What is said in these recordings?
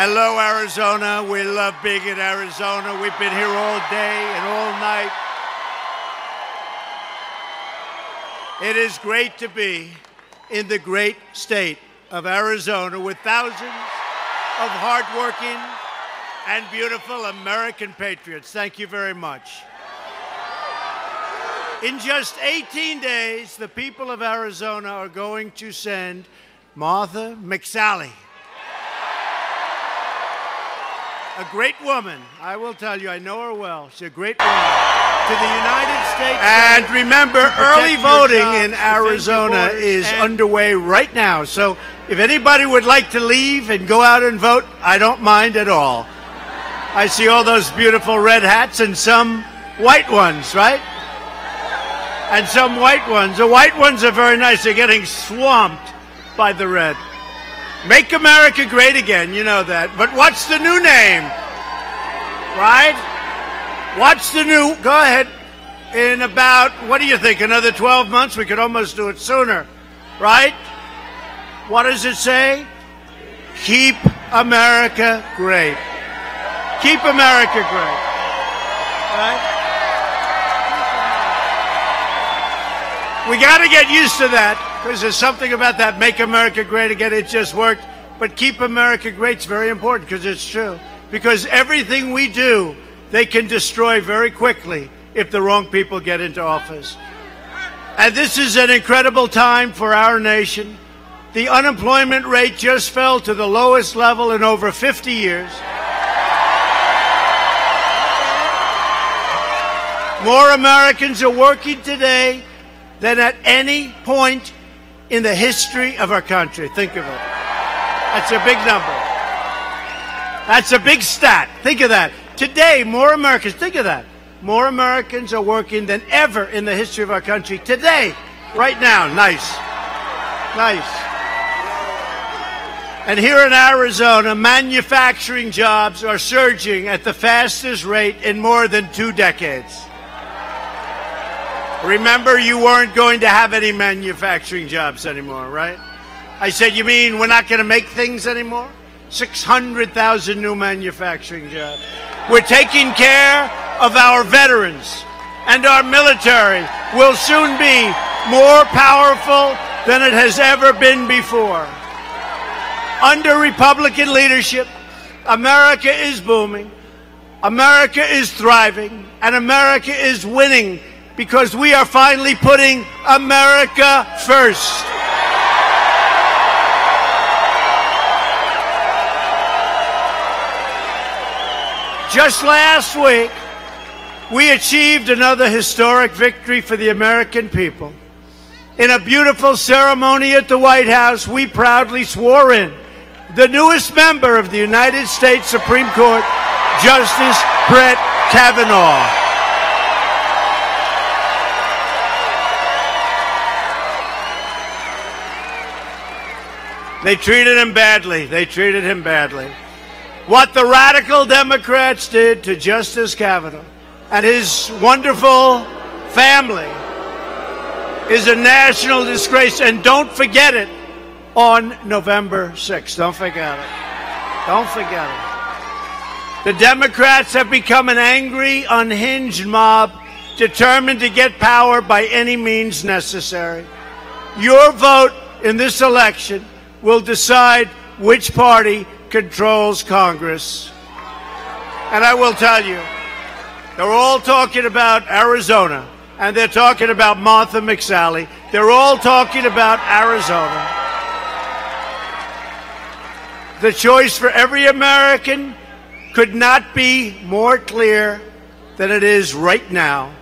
Hello, Arizona. We love being in Arizona. We've been here all day and all night. It is great to be in the great state of Arizona with thousands of hardworking and beautiful American patriots. Thank you very much. In just 18 days, the people of Arizona are going to send Martha McSally a great woman. I will tell you, I know her well. She's a great woman. To the United States. And remember, early voting jobs, in Arizona is underway right now. So if anybody would like to leave and go out and vote, I don't mind at all. I see all those beautiful red hats and some white ones, right? And some white ones. The white ones are very nice. They're getting swamped by the red. Make America great again, you know that. But what's the new name? Right? What's the new? Go ahead. In about, what do you think, another 12 months? We could almost do it sooner. Right? What does it say? Keep America great. Keep America great. Right? We got to get used to that because there's something about that make America great again. It just worked. But keep America great is very important because it's true. Because everything we do, they can destroy very quickly if the wrong people get into office. And this is an incredible time for our nation. The unemployment rate just fell to the lowest level in over 50 years. More Americans are working today than at any point in the history of our country. Think of it. That's a big number. That's a big stat. Think of that. Today, more Americans, think of that. More Americans are working than ever in the history of our country. Today, right now. Nice. Nice. And here in Arizona, manufacturing jobs are surging at the fastest rate in more than two decades. Remember, you weren't going to have any manufacturing jobs anymore, right? I said, You mean we're not going to make things anymore? 600,000 new manufacturing jobs. We're taking care of our veterans, and our military will soon be more powerful than it has ever been before. Under Republican leadership, America is booming, America is thriving, and America is winning because we are finally putting America first. Just last week, we achieved another historic victory for the American people. In a beautiful ceremony at the White House, we proudly swore in the newest member of the United States Supreme Court, Justice Brett Kavanaugh. They treated him badly. They treated him badly. What the radical Democrats did to Justice Kavanaugh and his wonderful family is a national disgrace. And don't forget it on November 6th. Don't forget it. Don't forget it. The Democrats have become an angry, unhinged mob determined to get power by any means necessary. Your vote in this election will decide which party controls Congress. And I will tell you, they're all talking about Arizona, and they're talking about Martha McSally. They're all talking about Arizona. The choice for every American could not be more clear than it is right now.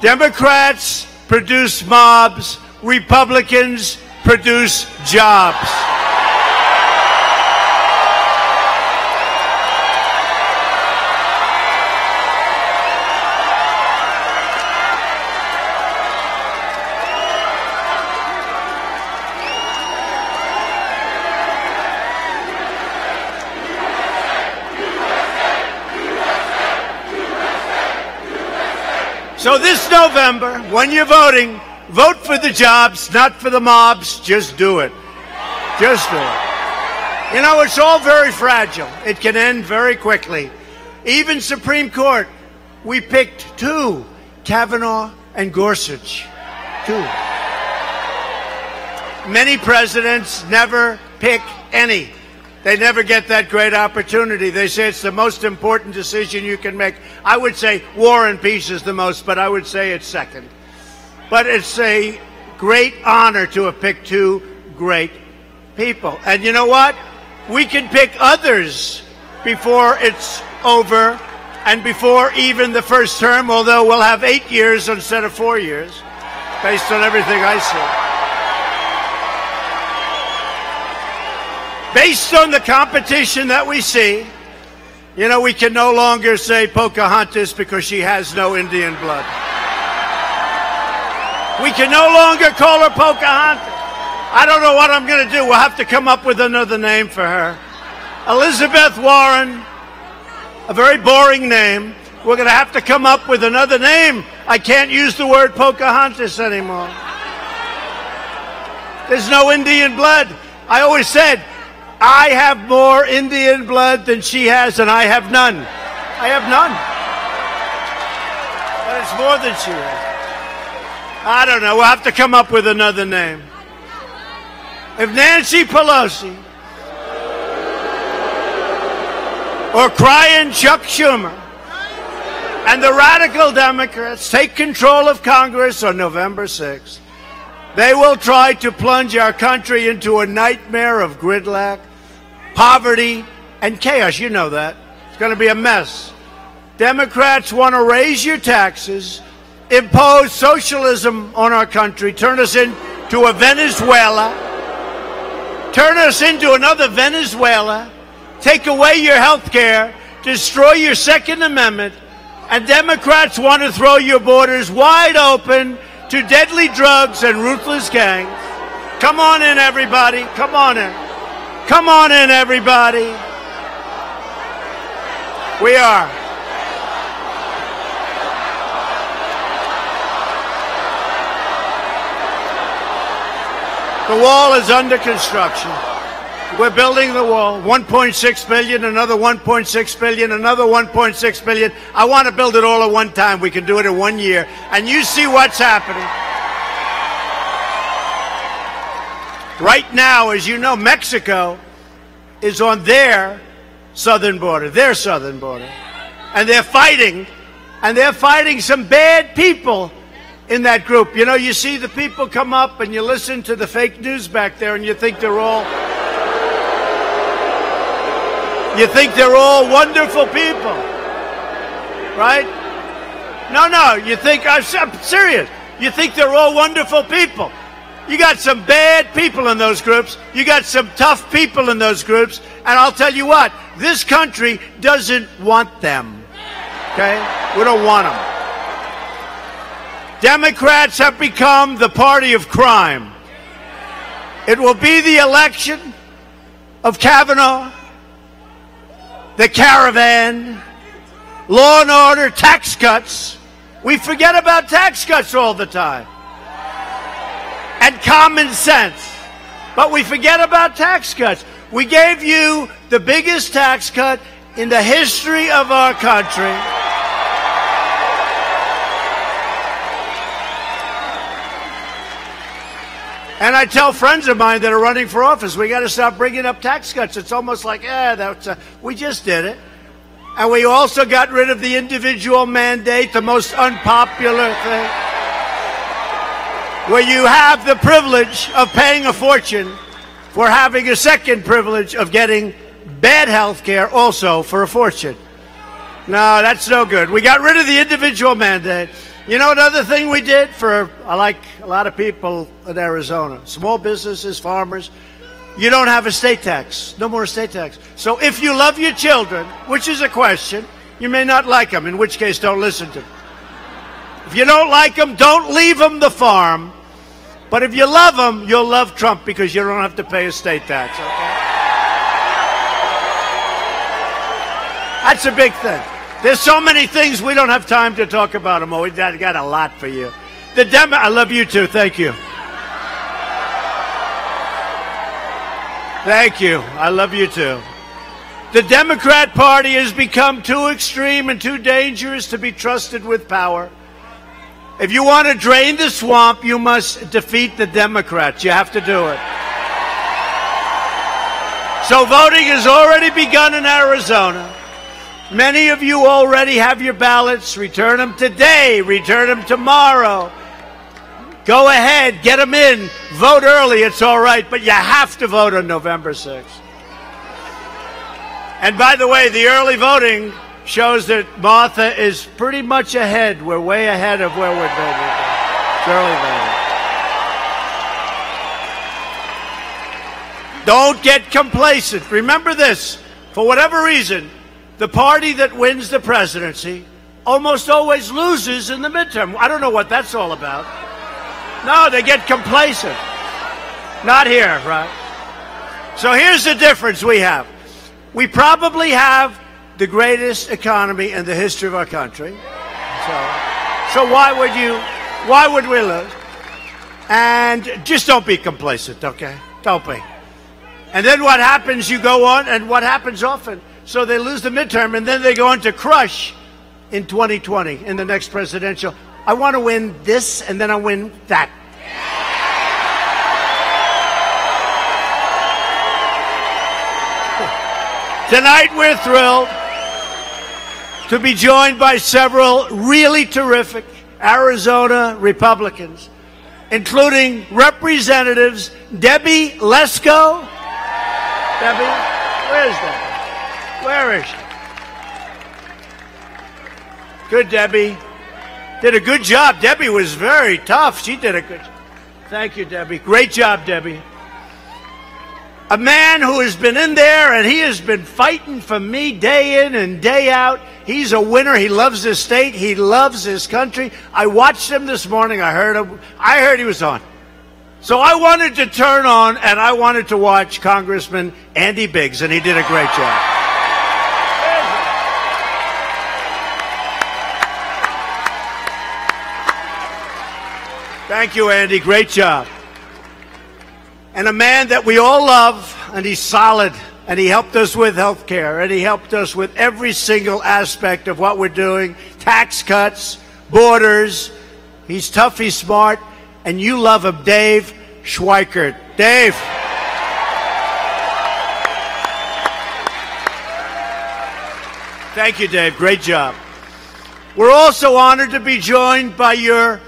Democrats produce mobs, Republicans produce jobs. So this November, when you're voting, Vote for the jobs, not for the mobs. Just do it. Just do it. You know, it's all very fragile. It can end very quickly. Even Supreme Court, we picked two Kavanaugh and Gorsuch. Two. Many presidents never pick any. They never get that great opportunity. They say it's the most important decision you can make. I would say war and peace is the most, but I would say it's second. But it's a great honor to have picked two great people. And you know what? We can pick others before it's over and before even the first term, although we'll have eight years instead of four years, based on everything I see. Based on the competition that we see, you know, we can no longer say Pocahontas because she has no Indian blood. We can no longer call her Pocahontas. I don't know what I'm going to do. We'll have to come up with another name for her. Elizabeth Warren, a very boring name. We're going to have to come up with another name. I can't use the word Pocahontas anymore. There's no Indian blood. I always said I have more Indian blood than she has, and I have none. I have none. But it's more than she has. I don't know. We'll have to come up with another name. If Nancy Pelosi or crying Chuck Schumer and the radical Democrats take control of Congress on November 6th, they will try to plunge our country into a nightmare of gridlock, poverty, and chaos. You know that. It's going to be a mess. Democrats want to raise your taxes, impose socialism on our country, turn us into a Venezuela, turn us into another Venezuela, take away your health care, destroy your Second Amendment, and Democrats want to throw your borders wide open to deadly drugs and ruthless gangs. Come on in, everybody. Come on in. Come on in, everybody. We are. The wall is under construction. We're building the wall. 1.6 billion, another 1.6 billion, another 1.6 billion. I want to build it all at one time. We can do it in one year. And you see what's happening. Right now, as you know, Mexico is on their southern border, their southern border. And they're fighting, and they're fighting some bad people in that group. You know, you see the people come up and you listen to the fake news back there and you think they're all you think they're all wonderful people. Right? No, no, you think I'm serious. You think they're all wonderful people. You got some bad people in those groups. You got some tough people in those groups. And I'll tell you what, this country doesn't want them. Okay? We don't want them. Democrats have become the party of crime. It will be the election of Kavanaugh, the caravan, law and order, tax cuts. We forget about tax cuts all the time and common sense. But we forget about tax cuts. We gave you the biggest tax cut in the history of our country. And I tell friends of mine that are running for office, we got to stop bringing up tax cuts. It's almost like, eh, that's a, we just did it. And we also got rid of the individual mandate, the most unpopular thing where you have the privilege of paying a fortune for having a second privilege of getting bad health care also for a fortune. No, that's no good. We got rid of the individual mandate. You know another thing we did for, I like a lot of people in Arizona, small businesses, farmers, you don't have a state tax. No more state tax. So if you love your children, which is a question, you may not like them, in which case don't listen to them. If you don't like them, don't leave them the farm but if you love them, you'll love Trump because you don't have to pay a state tax. Okay? That's a big thing. There's so many things we don't have time to talk about them. Oh, we got a lot for you. The demo. I love you too. Thank you. Thank you. I love you too. The Democrat Party has become too extreme and too dangerous to be trusted with power. If you want to drain the swamp, you must defeat the Democrats. You have to do it. So voting has already begun in Arizona. Many of you already have your ballots. Return them today, return them tomorrow. Go ahead, get them in. Vote early, it's all right, but you have to vote on November 6th. And by the way, the early voting shows that Martha is pretty much ahead. We're way ahead of where we're voting. It's early voting. Don't get complacent. Remember this. For whatever reason, the party that wins the presidency almost always loses in the midterm. I don't know what that's all about. No, they get complacent. Not here, right? So here's the difference we have. We probably have the greatest economy in the history of our country. So, so why would you, why would we lose? And just don't be complacent, okay? Don't be. And then what happens, you go on, and what happens often, so they lose the midterm, and then they go on to crush in 2020, in the next presidential. I want to win this, and then I win that. Tonight we're thrilled to be joined by several really terrific Arizona Republicans, including Representatives Debbie Lesko. Debbie, where is Debbie? Where is she? Good, Debbie. Did a good job. Debbie was very tough. She did a good job. Thank you, Debbie. Great job, Debbie a man who has been in there and he has been fighting for me day in and day out. He's a winner. He loves his state. He loves his country. I watched him this morning. I heard him. I heard he was on. So I wanted to turn on and I wanted to watch Congressman Andy Biggs, and he did a great job. Thank you, Andy. Great job and a man that we all love, and he's solid, and he helped us with health care, and he helped us with every single aspect of what we're doing tax cuts, borders. He's tough, he's smart, and you love him, Dave Schweikert. Dave. Thank you, Dave. Great job. We're also honored to be joined by your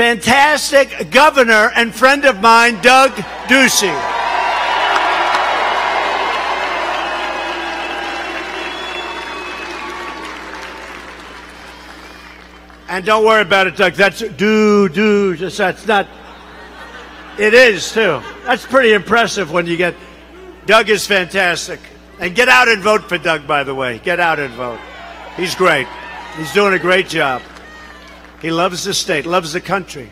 fantastic governor and friend of mine, Doug Ducey. And don't worry about it, Doug. That's do do. Just that's not. It is too. That's pretty impressive when you get. Doug is fantastic. And get out and vote for Doug, by the way. Get out and vote. He's great. He's doing a great job. He loves the state, loves the country.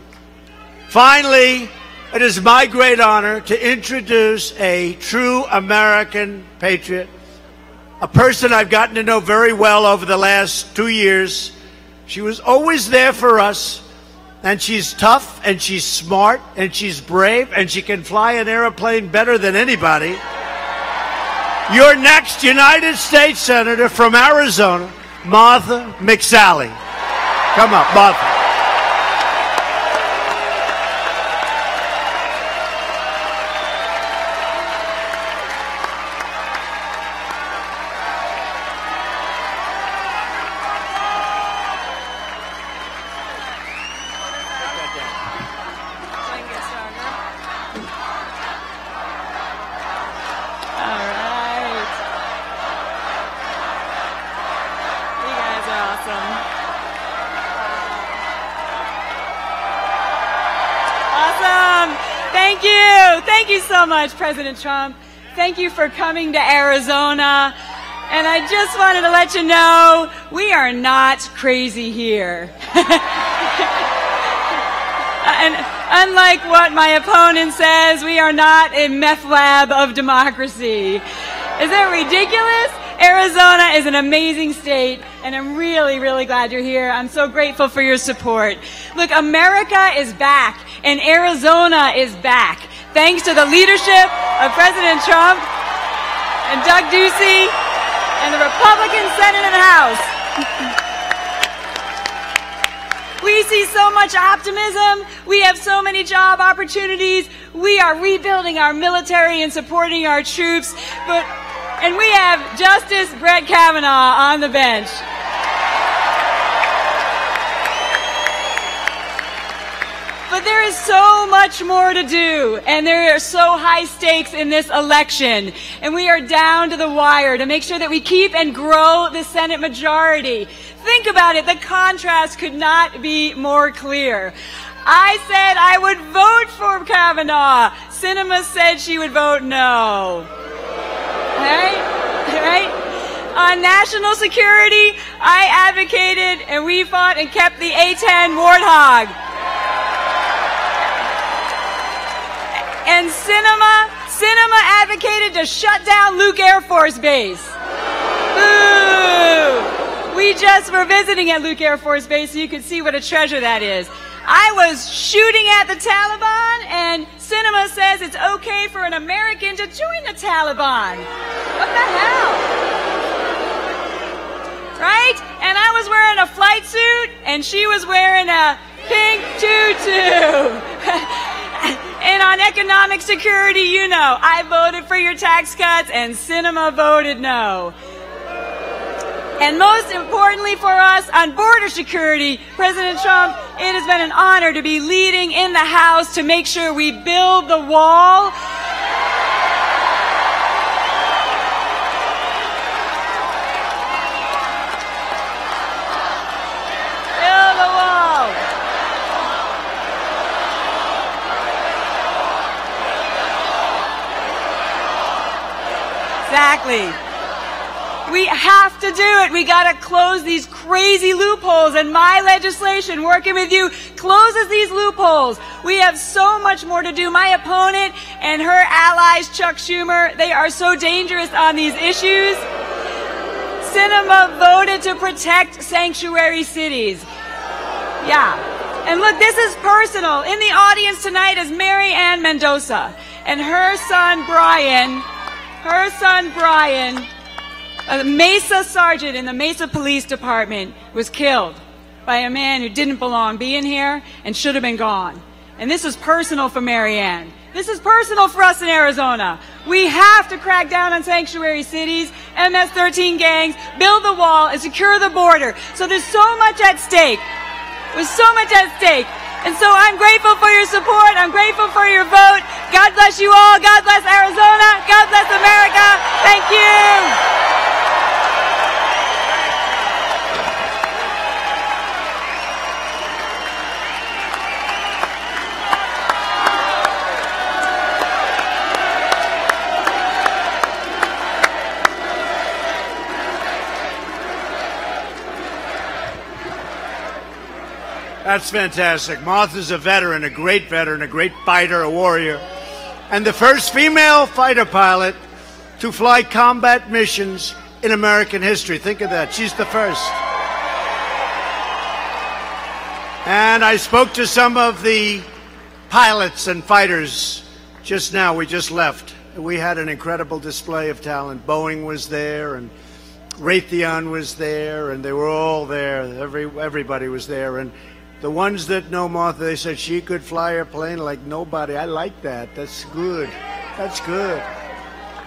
Finally, it is my great honor to introduce a true American patriot, a person I've gotten to know very well over the last two years. She was always there for us, and she's tough, and she's smart, and she's brave, and she can fly an airplane better than anybody. Your next United States Senator from Arizona, Martha McSally. Come up, Martha. Much, President Trump. Thank you for coming to Arizona. And I just wanted to let you know we are not crazy here. and unlike what my opponent says, we are not a meth lab of democracy. Is that ridiculous? Arizona is an amazing state, and I'm really, really glad you're here. I'm so grateful for your support. Look, America is back, and Arizona is back. Thanks to the leadership of President Trump and Doug Ducey and the Republican Senate and House. We see so much optimism. We have so many job opportunities. We are rebuilding our military and supporting our troops. But, and we have Justice Brett Kavanaugh on the bench. There is so much more to do, and there are so high stakes in this election. And we are down to the wire to make sure that we keep and grow the Senate majority. Think about it, the contrast could not be more clear. I said I would vote for Kavanaugh. Sinema said she would vote no. Right? Right? On national security, I advocated and we fought and kept the A-10 Warthog. And Sinema, Sinema advocated to shut down Luke Air Force Base. Boo! We just were visiting at Luke Air Force Base so you could see what a treasure that is. I was shooting at the Taliban and Sinema says it's okay for an American to join the Taliban. What the hell? Right? And I was wearing a flight suit and she was wearing a pink tutu. And on economic security, you know, I voted for your tax cuts and Sinema voted no. And most importantly for us, on border security, President Trump, it has been an honor to be leading in the House to make sure we build the wall. Build the wall. Exactly. We have to do it. We got to close these crazy loopholes. And my legislation, working with you, closes these loopholes. We have so much more to do. My opponent and her allies, Chuck Schumer, they are so dangerous on these issues. Sinema voted to protect sanctuary cities. Yeah. And look, this is personal. In the audience tonight is Mary Ann Mendoza and her son Brian her son Brian, a Mesa sergeant in the Mesa Police Department, was killed by a man who didn't belong being here and should have been gone. And this is personal for Marianne. This is personal for us in Arizona. We have to crack down on sanctuary cities, MS-13 gangs, build the wall, and secure the border. So there's so much at stake. There's so much at stake. And so I'm grateful for your support. I'm grateful for your vote. God bless you all. God bless Arizona. God bless America. Thank you. That's fantastic. Martha's a veteran, a great veteran, a great fighter, a warrior, and the first female fighter pilot to fly combat missions in American history. Think of that. She's the first. And I spoke to some of the pilots and fighters just now. We just left. We had an incredible display of talent. Boeing was there, and Raytheon was there, and they were all there. Every everybody was there, and the ones that know Martha, they said she could fly her plane like nobody. I like that. That's good. That's good.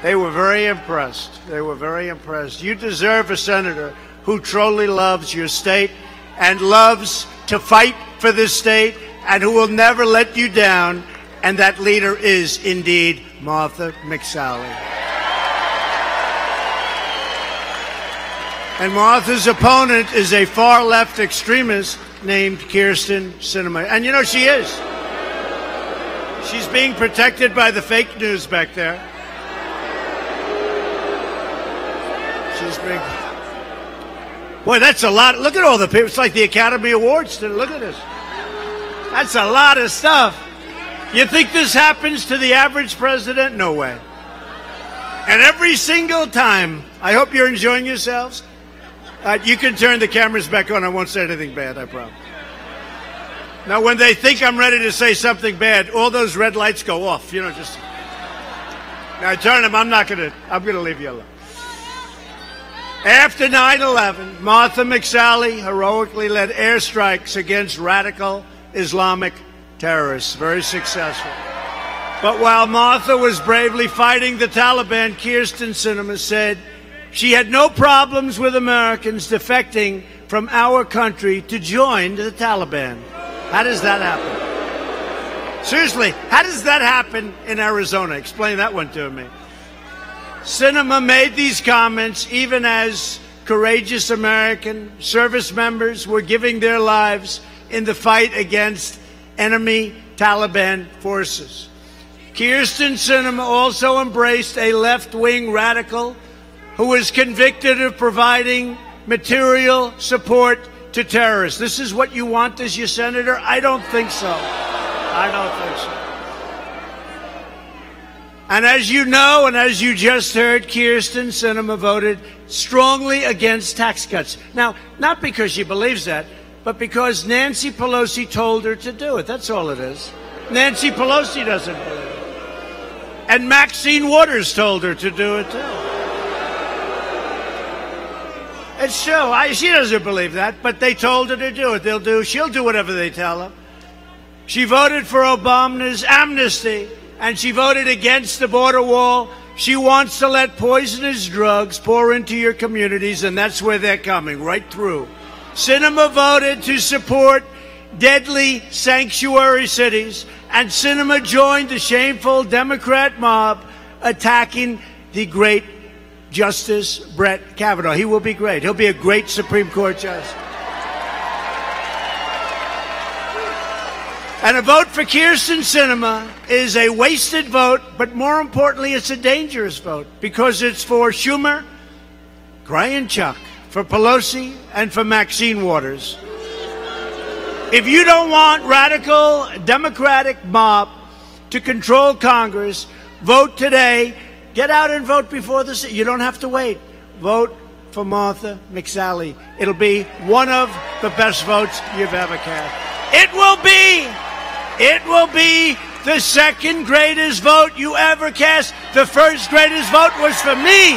They were very impressed. They were very impressed. You deserve a senator who truly loves your state and loves to fight for this state and who will never let you down. And that leader is indeed Martha McSally. And Martha's opponent is a far left extremist named Kyrsten Sinema. And you know, she is. She's being protected by the fake news back there. She's being. Boy, that's a lot. Look at all the people. It's like the Academy Awards. Look at this. That's a lot of stuff. You think this happens to the average president? No way. And every single time, I hope you're enjoying yourselves. Uh, you can turn the cameras back on. I won't say anything bad, I promise. Now, when they think I'm ready to say something bad, all those red lights go off. You know, just. Now, turn them. I'm not going to. I'm going to leave you alone. After 9 11, Martha McSally heroically led airstrikes against radical Islamic terrorists. Very successful. But while Martha was bravely fighting the Taliban, Kyrsten Sinema said she had no problems with Americans defecting from our country to join the Taliban. How does that happen? Seriously, how does that happen in Arizona? Explain that one to me. Sinema made these comments even as courageous American service members were giving their lives in the fight against enemy Taliban forces. Kyrsten Sinema also embraced a left wing radical who was convicted of providing material support to terrorists. This is what you want as your senator? I don't think so. I don't think so. And as you know, and as you just heard, Kyrsten Sinema voted strongly against tax cuts. Now, not because she believes that, but because Nancy Pelosi told her to do it. That's all it is. Nancy Pelosi doesn't believe it. And Maxine Waters told her to do it too. It's true. I, she doesn't believe that, but they told her to do it. They'll do. She'll do whatever they tell her. She voted for Obama's amnesty, and she voted against the border wall. She wants to let poisonous drugs pour into your communities, and that's where they're coming, right through. Sinema voted to support deadly sanctuary cities, and Sinema joined the shameful Democrat mob attacking the great Justice Brett Kavanaugh. He will be great. He'll be a great Supreme Court justice. And a vote for Kyrsten Sinema is a wasted vote, but more importantly, it's a dangerous vote because it's for Schumer, and Chuck, for Pelosi, and for Maxine Waters. If you don't want radical Democratic mob to control Congress, vote today. Get out and vote before the. You don't have to wait. Vote for Martha McSally. It'll be one of the best votes you've ever cast. It will be. It will be the second greatest vote you ever cast. The first greatest vote was for me.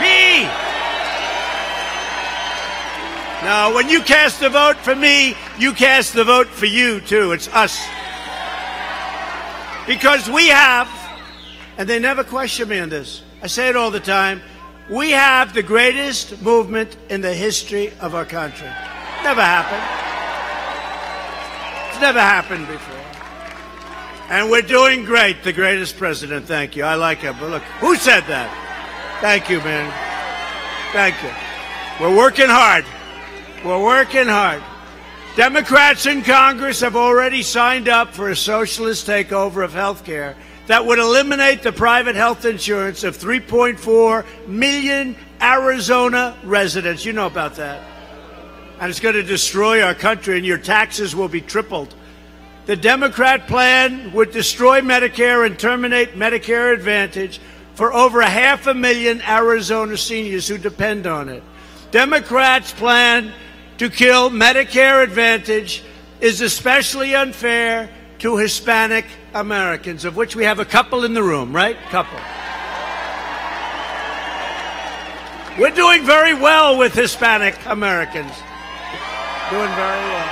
Me. Now, when you cast the vote for me, you cast the vote for you, too. It's us. Because we have, and they never question me on this, I say it all the time, we have the greatest movement in the history of our country. Never happened. It's never happened before. And we're doing great. The greatest president. Thank you. I like it. But look, who said that? Thank you, man. Thank you. We're working hard. We're working hard. Democrats in Congress have already signed up for a socialist takeover of health care that would eliminate the private health insurance of 3.4 million Arizona residents. You know about that. And it's going to destroy our country, and your taxes will be tripled. The Democrat plan would destroy Medicare and terminate Medicare Advantage for over a half a million Arizona seniors who depend on it. Democrats' plan to kill Medicare Advantage is especially unfair to Hispanic Americans, of which we have a couple in the room, right? Couple. We're doing very well with Hispanic Americans. Doing very well.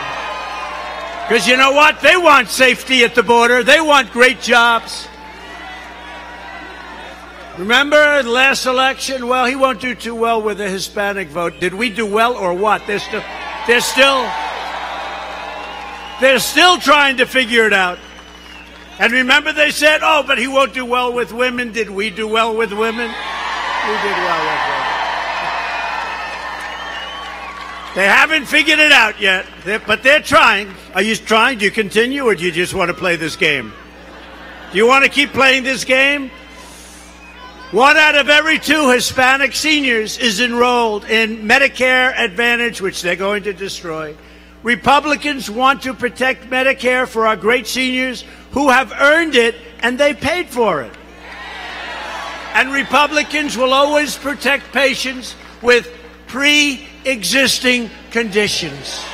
Because you know what? They want safety at the border. They want great jobs. Remember the last election? Well, he won't do too well with the Hispanic vote. Did we do well or what? They're still, they're still, they're still trying to figure it out. And remember, they said, "Oh, but he won't do well with women." Did we do well with women? We did well with women. They haven't figured it out yet, but they're trying. Are you trying? Do you continue, or do you just want to play this game? Do you want to keep playing this game? One out of every two Hispanic seniors is enrolled in Medicare Advantage, which they're going to destroy. Republicans want to protect Medicare for our great seniors who have earned it and they paid for it. And Republicans will always protect patients with pre existing conditions.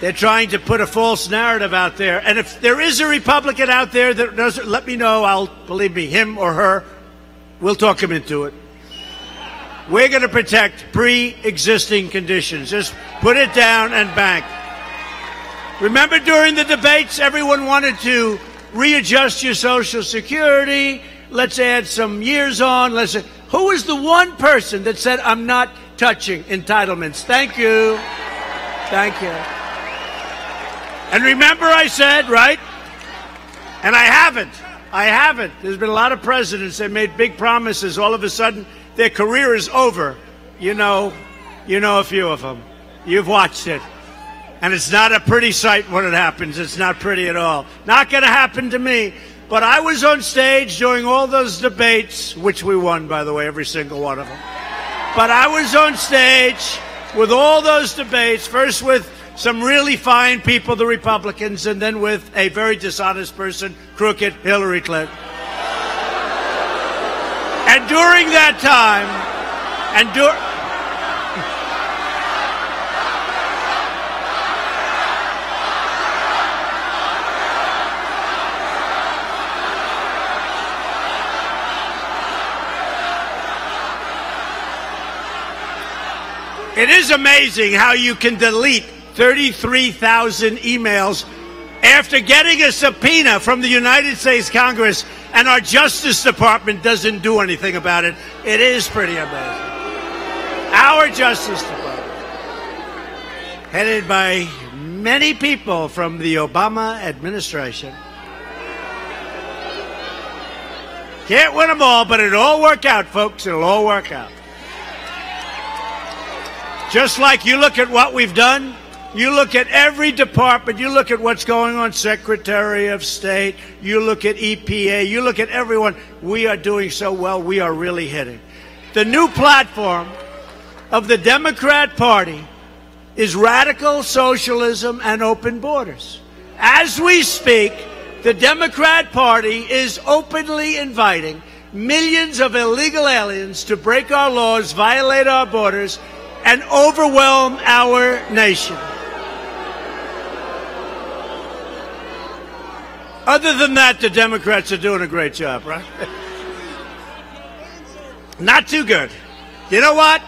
They're trying to put a false narrative out there. And if there is a Republican out there that doesn't, let me know. I'll, believe me, him or her, we'll talk him into it. We're going to protect pre existing conditions. Just put it down and bank. Remember during the debates, everyone wanted to readjust your Social Security. Let's add some years on. Let's. Who was the one person that said, I'm not touching entitlements? Thank you. Thank you. And remember, I said, right? And I haven't. I haven't. There's been a lot of presidents that made big promises. All of a sudden, their career is over. You know, you know a few of them. You've watched it. And it's not a pretty sight when it happens. It's not pretty at all. Not going to happen to me. But I was on stage during all those debates, which we won, by the way, every single one of them. But I was on stage with all those debates, first with some really fine people, the Republicans, and then with a very dishonest person, crooked Hillary Clinton. And during that time, and during It is amazing how you can delete 33,000 emails after getting a subpoena from the United States Congress and our Justice Department doesn't do anything about it. It is pretty amazing. Our Justice Department, headed by many people from the Obama administration, can't win them all, but it'll all work out, folks. It'll all work out. Just like you look at what we've done, you look at every department, you look at what's going on, Secretary of State, you look at EPA, you look at everyone. We are doing so well, we are really hitting. The new platform of the Democrat Party is radical socialism and open borders. As we speak, the Democrat Party is openly inviting millions of illegal aliens to break our laws, violate our borders, and overwhelm our nation. Other than that, the Democrats are doing a great job, right? Not too good. You know what?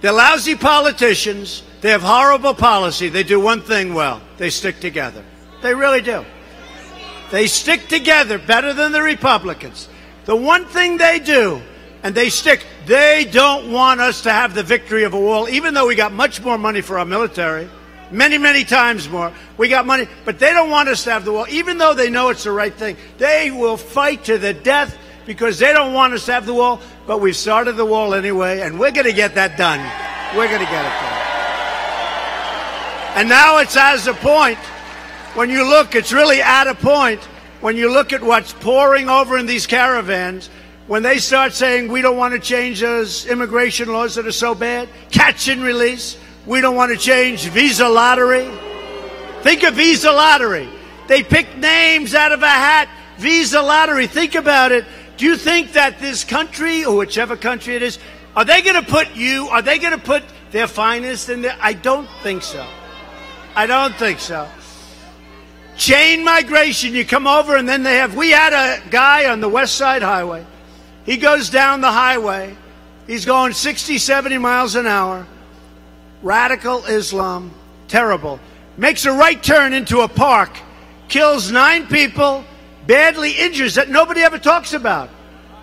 They're lousy politicians. They have horrible policy. They do one thing well they stick together. They really do. They stick together better than the Republicans. The one thing they do and they stick. They don't want us to have the victory of a wall, even though we got much more money for our military, many, many times more. We got money, but they don't want us to have the wall, even though they know it's the right thing. They will fight to the death because they don't want us to have the wall, but we've started the wall anyway, and we're going to get that done. We're going to get it done. And now it's as a point. When you look, it's really at a point when you look at what's pouring over in these caravans when they start saying we don't want to change those immigration laws that are so bad, catch and release, we don't want to change visa lottery. Think of visa lottery. They pick names out of a hat. Visa lottery. Think about it. Do you think that this country, or whichever country it is, are they going to put you, are they going to put their finest in there? I don't think so. I don't think so. Chain migration. You come over and then they have, we had a guy on the West Side Highway he goes down the highway. He's going 60, 70 miles an hour. Radical Islam. Terrible. Makes a right turn into a park. Kills nine people. Badly injures that nobody ever talks about.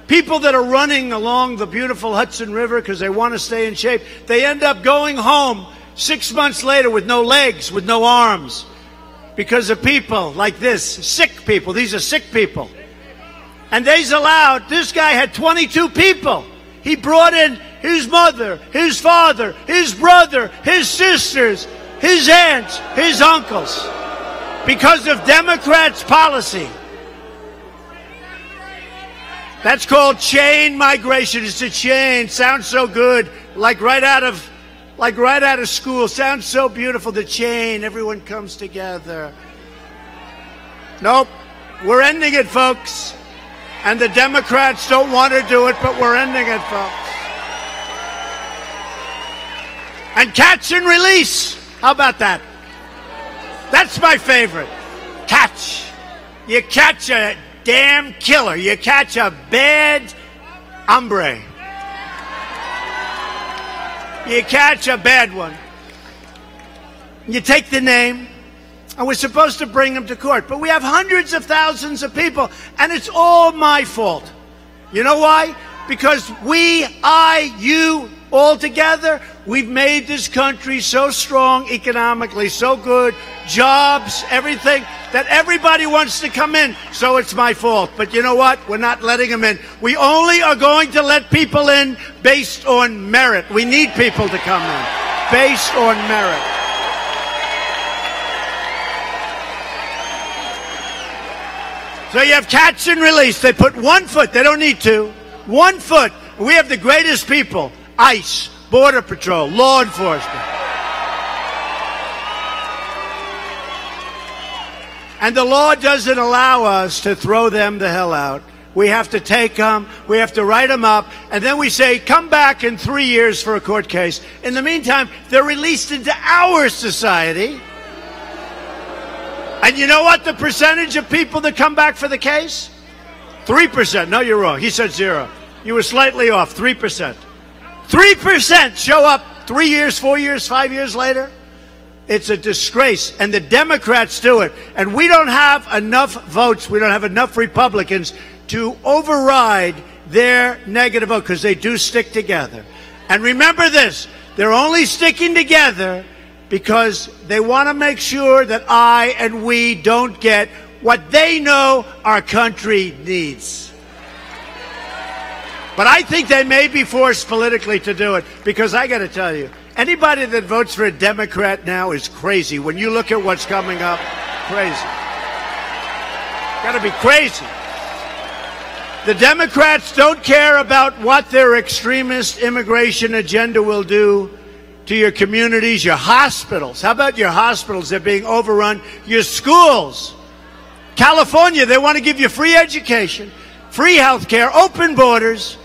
People that are running along the beautiful Hudson River because they want to stay in shape. They end up going home six months later with no legs, with no arms. Because of people like this. Sick people. These are sick people. And they's allowed, this guy had 22 people. He brought in his mother, his father, his brother, his sisters, his aunts, his uncles, because of Democrats' policy. That's called chain migration. It's a chain. Sounds so good, like right out of, like right out of school. Sounds so beautiful. The chain. Everyone comes together. Nope. We're ending it, folks. And the Democrats don't want to do it, but we're ending it, folks. And catch and release. How about that? That's my favorite. Catch. You catch a damn killer. You catch a bad hombre. You catch a bad one. You take the name, and we're supposed to bring him to court. But we have hundreds of thousands of people, and it's all my fault. You know why? Because we, I, you, all together, we've made this country so strong economically, so good, jobs, everything, that everybody wants to come in. So it's my fault. But you know what? We're not letting them in. We only are going to let people in based on merit. We need people to come in based on merit. So you have catch and release. They put one foot, they don't need to. one foot. We have the greatest people ICE, Border Patrol, law enforcement. And the law doesn't allow us to throw them the hell out. We have to take them, we have to write them up, and then we say, come back in three years for a court case. In the meantime, they're released into our society. And you know what the percentage of people that come back for the case? 3%. No, you're wrong. He said zero. You were slightly off. 3%. 3% show up three years, four years, five years later. It's a disgrace. And the Democrats do it. And we don't have enough votes. We don't have enough Republicans to override their negative vote because they do stick together. And remember this they're only sticking together because they want to make sure that I and we don't get what they know our country needs. But I think they may be forced politically to do it because I got to tell you, anybody that votes for a Democrat now is crazy. When you look at what's coming up, crazy. Got to be crazy. The Democrats don't care about what their extremist immigration agenda will do to your communities, your hospitals. How about your hospitals? They're being overrun. Your schools. California, they want to give you free education, free health care, open borders.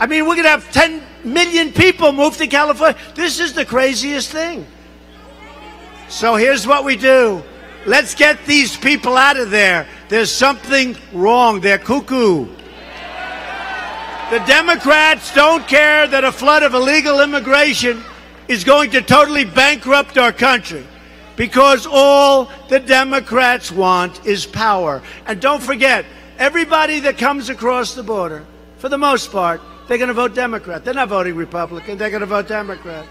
I mean, we're going to have 10 million people move to California. This is the craziest thing. So here's what we do. Let's get these people out of there. There's something wrong. They're cuckoo. The Democrats don't care that a flood of illegal immigration is going to totally bankrupt our country because all the Democrats want is power. And don't forget, everybody that comes across the border, for the most part, they're going to vote Democrat. They're not voting Republican. They're going to vote Democrat.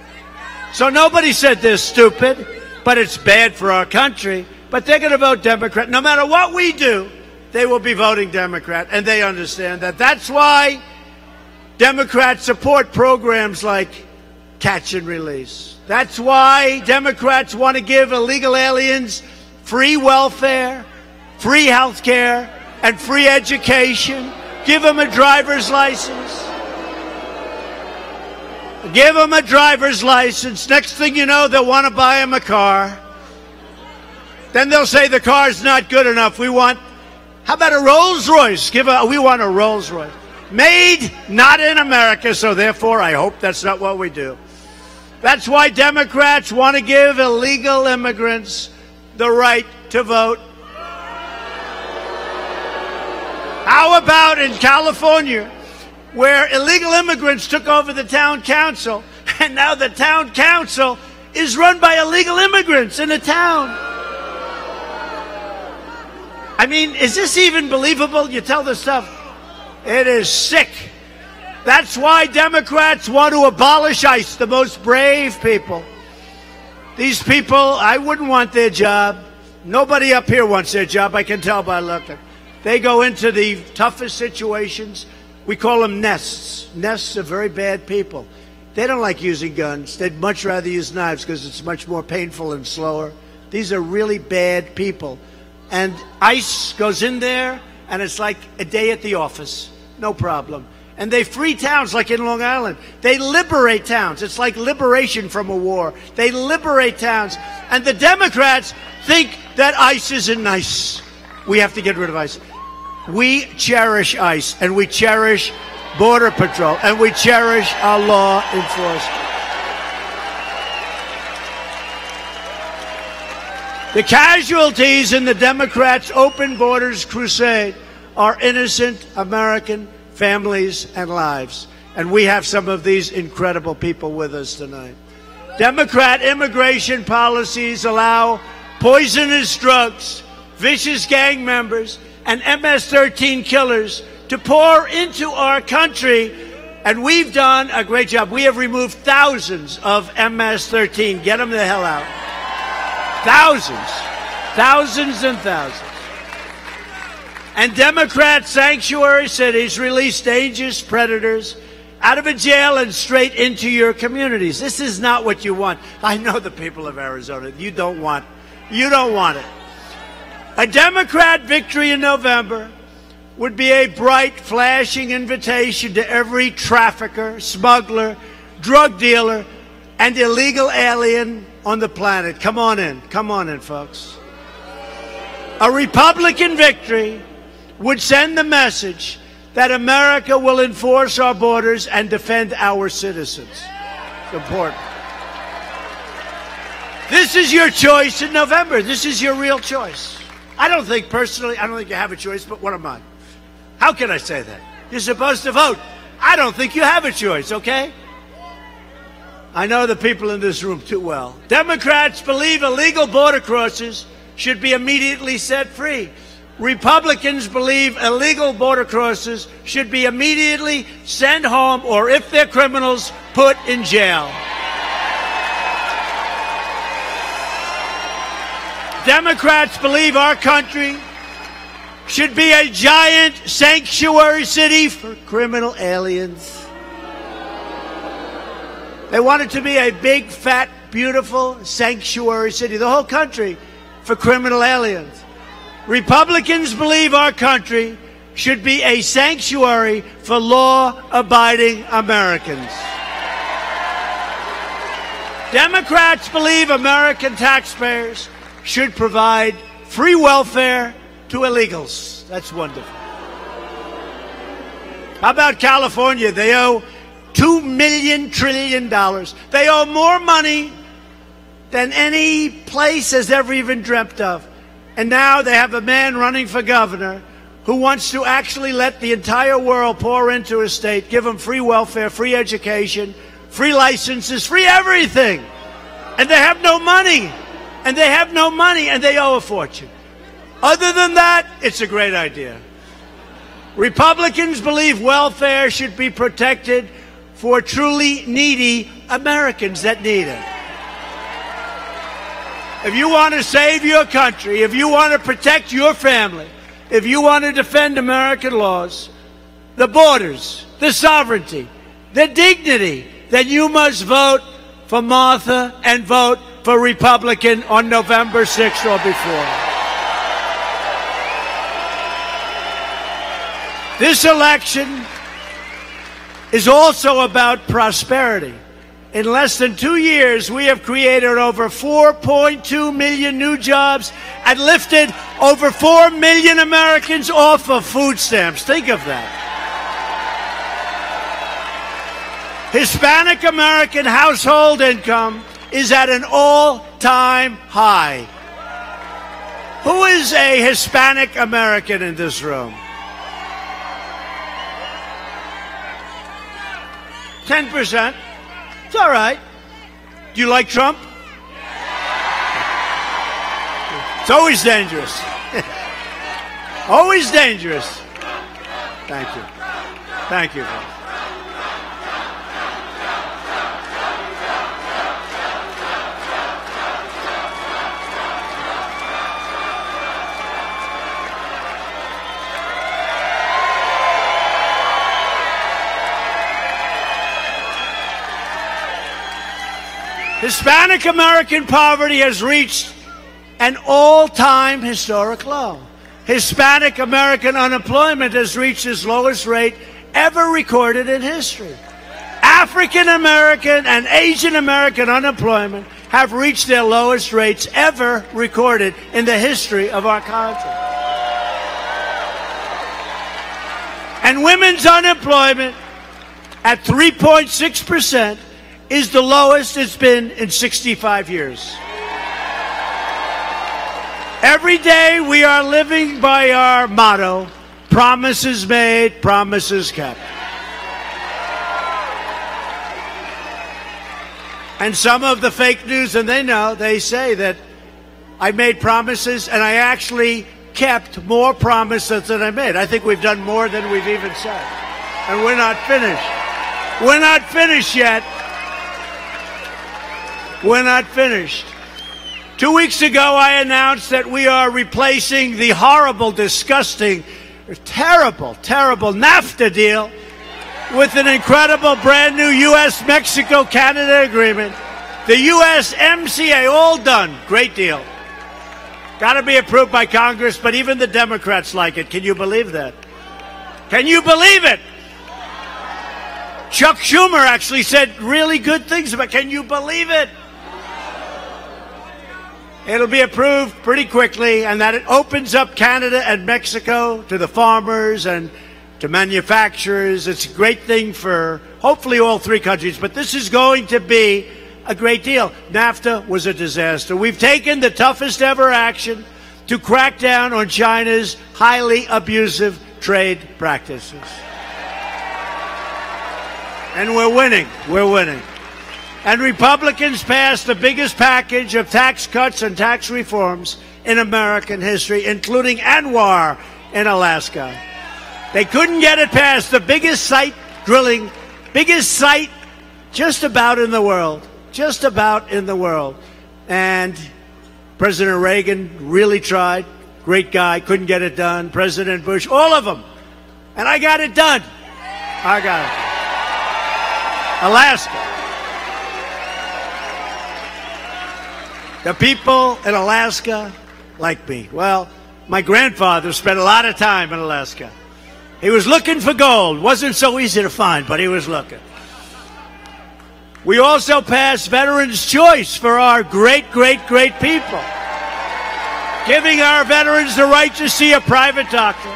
So nobody said they're stupid, but it's bad for our country. But they're going to vote Democrat. No matter what we do, they will be voting Democrat. And they understand that. That's why Democrats support programs like catch and release. That's why Democrats want to give illegal aliens free welfare, free health care, and free education. Give them a driver's license. Give them a driver's license. Next thing you know, they'll want to buy them a car. Then they'll say the car's not good enough. We want, how about a Rolls Royce? Give a, we want a Rolls Royce. Made not in America, so therefore I hope that's not what we do. That's why Democrats want to give illegal immigrants the right to vote. How about in California, where illegal immigrants took over the town council, and now the town council is run by illegal immigrants in the town? I mean, is this even believable? You tell this stuff. It is sick. That's why Democrats want to abolish ICE, the most brave people. These people, I wouldn't want their job. Nobody up here wants their job, I can tell by looking. They go into the toughest situations. We call them nests. Nests are very bad people. They don't like using guns. They'd much rather use knives because it's much more painful and slower. These are really bad people. And ICE goes in there, and it's like a day at the office. No problem and they free towns like in Long Island. They liberate towns. It's like liberation from a war. They liberate towns. And the Democrats think that ICE isn't nice. We have to get rid of ICE. We cherish ICE and we cherish Border Patrol and we cherish our law enforcement. The casualties in the Democrats' open borders crusade are innocent American families and lives. And we have some of these incredible people with us tonight. Democrat immigration policies allow poisonous drugs, vicious gang members, and MS 13 killers to pour into our country. And we've done a great job. We have removed thousands of MS 13. Get them the hell out. Thousands. Thousands and thousands. And Democrat sanctuary cities release dangerous predators out of a jail and straight into your communities. This is not what you want. I know the people of Arizona. You don't want you don't want it. A Democrat victory in November would be a bright, flashing invitation to every trafficker, smuggler, drug dealer, and illegal alien on the planet. Come on in. Come on in, folks. A Republican victory would send the message that America will enforce our borders and defend our citizens. Important. This is your choice in November. This is your real choice. I don't think personally, I don't think you have a choice, but what am I? How can I say that? You're supposed to vote. I don't think you have a choice, okay? I know the people in this room too well. Democrats believe illegal border crossers should be immediately set free. Republicans believe illegal border crossers should be immediately sent home or, if they're criminals, put in jail. Democrats believe our country should be a giant sanctuary city for criminal aliens. They want it to be a big, fat, beautiful sanctuary city, the whole country for criminal aliens. Republicans believe our country should be a sanctuary for law abiding Americans. Democrats believe American taxpayers should provide free welfare to illegals. That's wonderful. How about California? They owe $2 million trillion. They owe more money than any place has ever even dreamt of. And now they have a man running for governor who wants to actually let the entire world pour into his state, give them free welfare, free education, free licenses, free everything. And they have no money. And they have no money and they owe a fortune. Other than that, it's a great idea. Republicans believe welfare should be protected for truly needy Americans that need it. If you want to save your country, if you want to protect your family, if you want to defend American laws, the borders, the sovereignty, the dignity, then you must vote for Martha and vote for Republican on November 6th or before. This election is also about prosperity. In less than two years, we have created over 4.2 million new jobs and lifted over 4 million Americans off of food stamps. Think of that. Hispanic American household income is at an all time high. Who is a Hispanic American in this room? 10%. It's all right. Do you like Trump? It's always dangerous. always dangerous. Thank you. Thank you. Hispanic American poverty has reached an all time historic low. Hispanic American unemployment has reached its lowest rate ever recorded in history. African American and Asian American unemployment have reached their lowest rates ever recorded in the history of our country. And women's unemployment at 3.6% is the lowest it's been in 65 years. Every day we are living by our motto promises made, promises kept. And some of the fake news, and they know, they say that I made promises and I actually kept more promises than I made. I think we've done more than we've even said. And we're not finished. We're not finished yet. We're not finished. Two weeks ago, I announced that we are replacing the horrible, disgusting, terrible, terrible NAFTA deal with an incredible brand new U.S. Mexico Canada agreement. The USMCA, all done. Great deal. Got to be approved by Congress, but even the Democrats like it. Can you believe that? Can you believe it? Chuck Schumer actually said really good things about Can you believe it? It'll be approved pretty quickly, and that it opens up Canada and Mexico to the farmers and to manufacturers. It's a great thing for hopefully all three countries, but this is going to be a great deal. NAFTA was a disaster. We've taken the toughest ever action to crack down on China's highly abusive trade practices. And we're winning. We're winning. And Republicans passed the biggest package of tax cuts and tax reforms in American history, including ANWR in Alaska. They couldn't get it past the biggest site drilling, biggest site just about in the world, just about in the world. And President Reagan really tried. Great guy, couldn't get it done. President Bush, all of them. And I got it done. I got it. Alaska. The people in Alaska like me. Well, my grandfather spent a lot of time in Alaska. He was looking for gold. Wasn't so easy to find, but he was looking. We also passed Veterans Choice for our great, great, great people, giving our veterans the right to see a private doctor,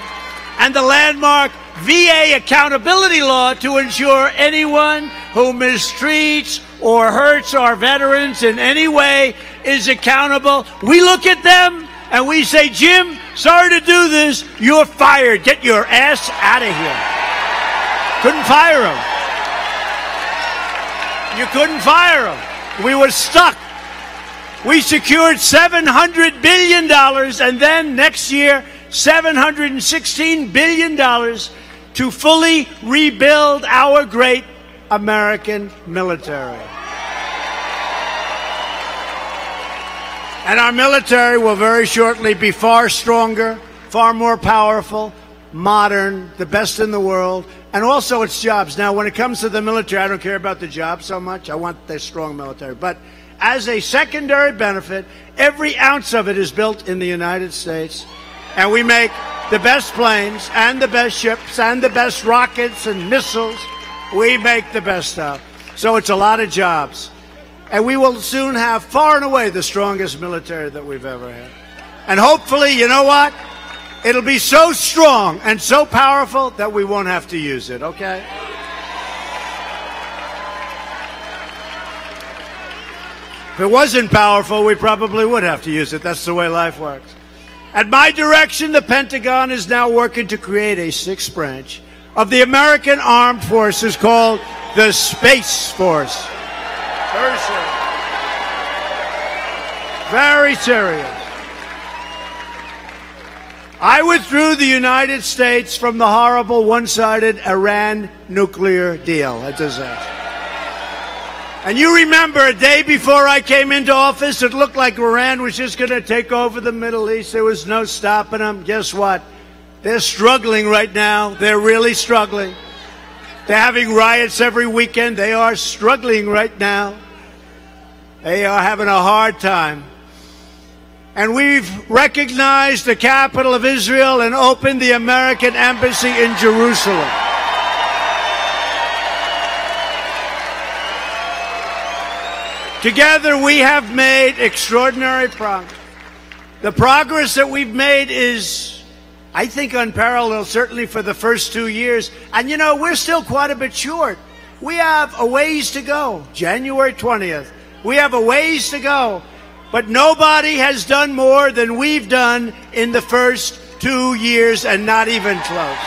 and the landmark VA accountability law to ensure anyone who mistreats or hurts our veterans in any way is accountable. We look at them and we say, Jim, sorry to do this. You're fired. Get your ass out of here. Couldn't fire him. You couldn't fire him. We were stuck. We secured $700 billion and then next year, $716 billion to fully rebuild our great American military. And our military will very shortly be far stronger, far more powerful, modern, the best in the world, and also its jobs. Now, when it comes to the military, I don't care about the jobs so much. I want the strong military. But as a secondary benefit, every ounce of it is built in the United States. And we make the best planes and the best ships and the best rockets and missiles. We make the best stuff. So it's a lot of jobs. And we will soon have far and away the strongest military that we've ever had. And hopefully, you know what? It'll be so strong and so powerful that we won't have to use it, okay? If it wasn't powerful, we probably would have to use it. That's the way life works. At my direction, the Pentagon is now working to create a sixth branch of the American Armed Forces called the Space Force. Very serious. Very serious. I withdrew the United States from the horrible one sided Iran nuclear deal. A disaster. And you remember a day before I came into office, it looked like Iran was just going to take over the Middle East. There was no stopping them. Guess what? They're struggling right now. They're really struggling. They're having riots every weekend. They are struggling right now. They are having a hard time. And we've recognized the capital of Israel and opened the American embassy in Jerusalem. Together we have made extraordinary progress. The progress that we've made is I think unparalleled, certainly for the first two years. And you know, we're still quite a bit short. We have a ways to go. January 20th. We have a ways to go. But nobody has done more than we've done in the first two years, and not even close.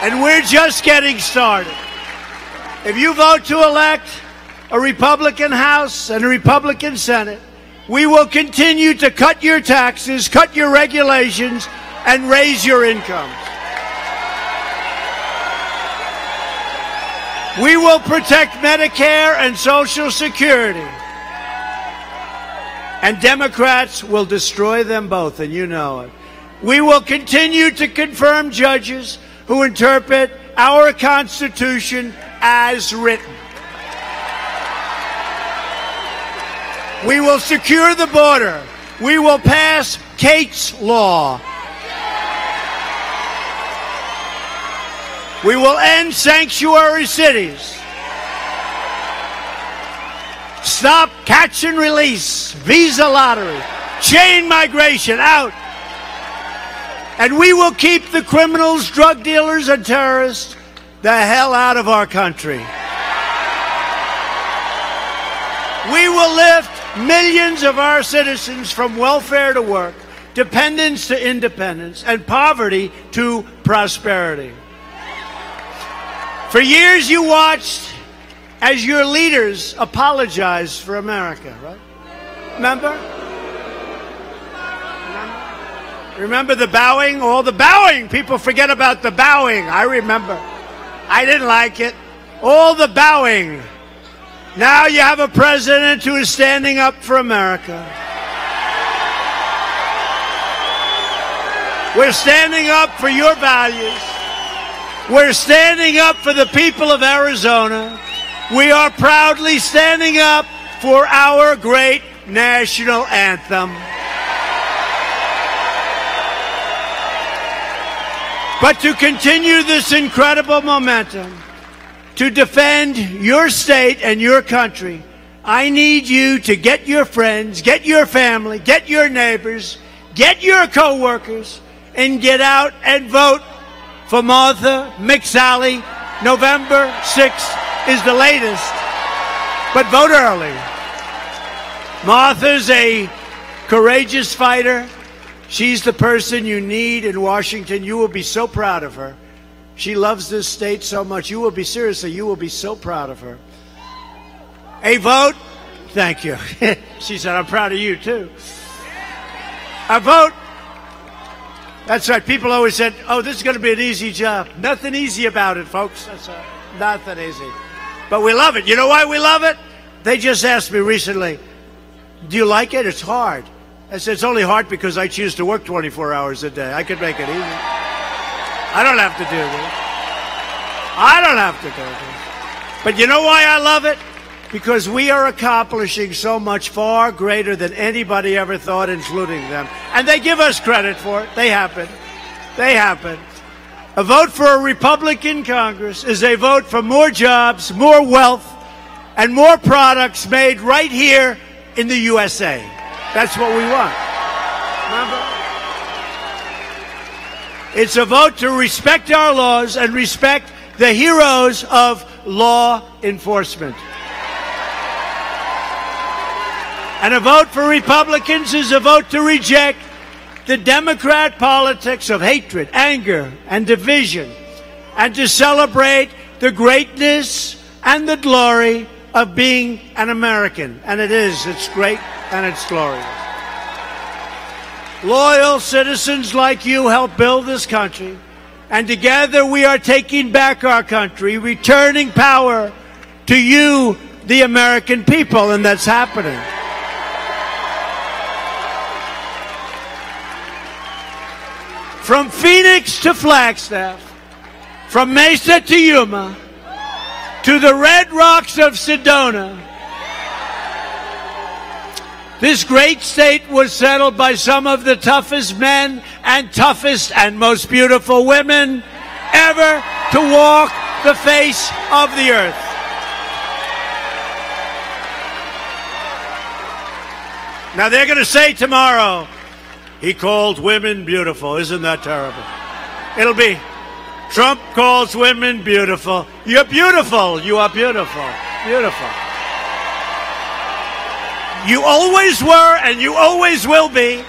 And we're just getting started. If you vote to elect a Republican House and a Republican Senate, we will continue to cut your taxes, cut your regulations, and raise your incomes. We will protect Medicare and Social Security. And Democrats will destroy them both, and you know it. We will continue to confirm judges who interpret our Constitution as written. We will secure the border. We will pass Kate's Law. We will end sanctuary cities. Stop catch and release, visa lottery, chain migration out. And we will keep the criminals, drug dealers, and terrorists the hell out of our country. We will lift millions of our citizens from welfare to work, dependence to independence, and poverty to prosperity. For years, you watched as your leaders apologized for America, right? Remember? Remember? The bowing? All the bowing. People forget about the bowing. I remember. I didn't like it. All the bowing. Now you have a president who is standing up for America. We're standing up for your values. We're standing up for the people of Arizona. We are proudly standing up for our great national anthem. But to continue this incredible momentum, to defend your state and your country, I need you to get your friends, get your family, get your neighbors, get your coworkers, and get out and vote for Martha McSally. November 6th is the latest, but vote early. Martha's a courageous fighter. She's the person you need in Washington. You will be so proud of her. She loves this state so much. You will be, seriously, you will be so proud of her. A vote? Thank you. she said, I'm proud of you too. A vote? That's right. People always said, oh, this is going to be an easy job. Nothing easy about it, folks. That's right. Nothing easy. But we love it. You know why we love it? They just asked me recently, do you like it? It's hard. I said, it's only hard because I choose to work 24 hours a day. I could make it easy. I don't have to do this. I don't have to do this. But you know why I love it? Because we are accomplishing so much far greater than anybody ever thought, including them. And they give us credit for it. They happen. They happen. A vote for a Republican Congress is a vote for more jobs, more wealth, and more products made right here in the USA. That's what we want. Remember? It's a vote to respect our laws and respect the heroes of law enforcement. And a vote for Republicans is a vote to reject the Democrat politics of hatred, anger, and division, and to celebrate the greatness and the glory of being an American. And it is. It's great and it's glorious. Loyal citizens like you help build this country. And together we are taking back our country, returning power to you, the American people, and that's happening. From Phoenix to Flagstaff, from Mesa to Yuma, to the Red Rocks of Sedona, this great state was settled by some of the toughest men and toughest and most beautiful women ever to walk the face of the earth. Now they're going to say tomorrow, he called women beautiful. Isn't that terrible? It'll be Trump calls women beautiful. You're beautiful. You are beautiful. Beautiful. You always were and you always will be.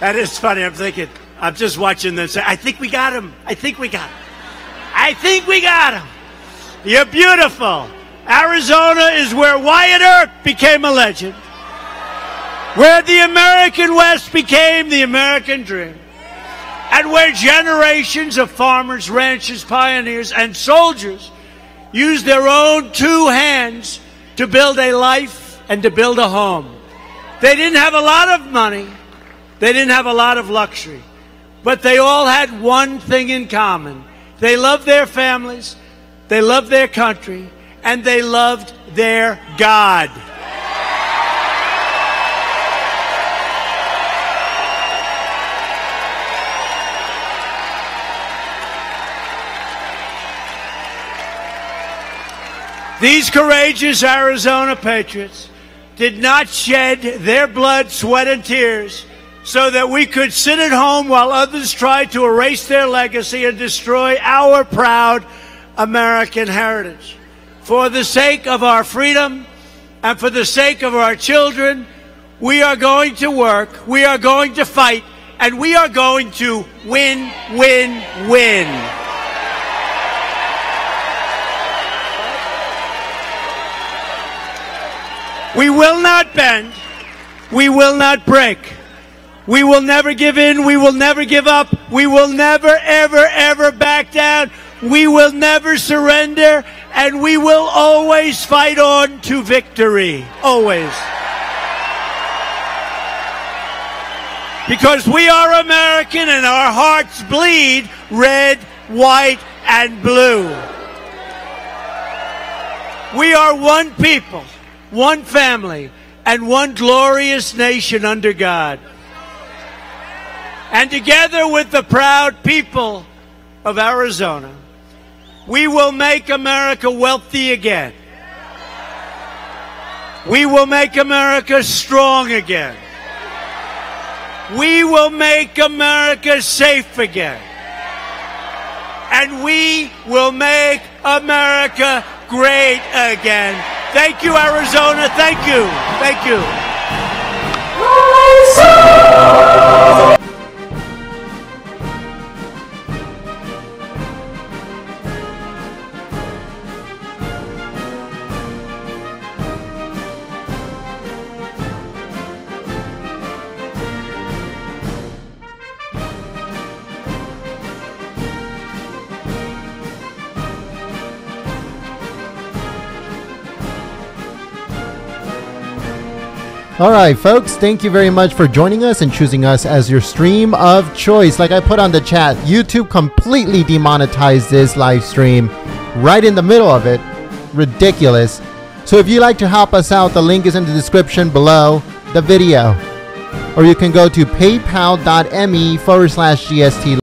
That is funny. I'm thinking, I'm just watching them say, I think we got him. I think we got him. I think we got him. You're beautiful. Arizona is where Wyatt Earp became a legend, where the American West became the American dream, and where generations of farmers, ranchers, pioneers, and soldiers used their own two hands to build a life and to build a home. They didn't have a lot of money. They didn't have a lot of luxury. But they all had one thing in common. They loved their families, they loved their country, and they loved their God. These courageous Arizona patriots did not shed their blood, sweat, and tears so that we could sit at home while others tried to erase their legacy and destroy our proud American heritage. For the sake of our freedom and for the sake of our children, we are going to work, we are going to fight, and we are going to win, win, win. We will not bend. We will not break. We will never give in. We will never give up. We will never, ever, ever back down. We will never surrender. And we will always fight on to victory. Always. Because we are American and our hearts bleed red, white, and blue. We are one people one family, and one glorious nation under God. And together with the proud people of Arizona, we will make America wealthy again. We will make America strong again. We will make America safe again. And we will make America great again. Thank you, Arizona. Thank you. Thank you. All right, folks, thank you very much for joining us and choosing us as your stream of choice. Like I put on the chat, YouTube completely demonetized this live stream right in the middle of it. Ridiculous. So if you'd like to help us out, the link is in the description below the video. Or you can go to paypal.me forward slash GST